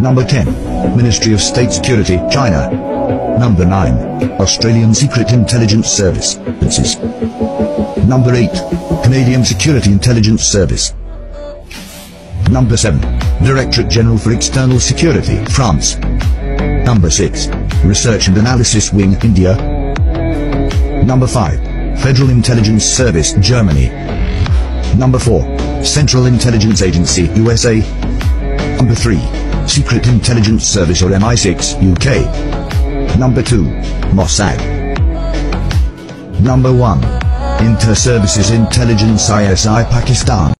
Number 10. Ministry of State Security, China. Number 9. Australian Secret Intelligence Service. Number 8. Canadian Security Intelligence Service. Number 7. Directorate General for External Security, France. Number 6. Research and Analysis Wing, India. Number 5. Federal Intelligence Service, Germany. Number 4. Central Intelligence Agency, USA. Number 3. Secret Intelligence Service or MI6, UK. Number 2. Mossad. Number 1. Inter-Services Intelligence ISI Pakistan.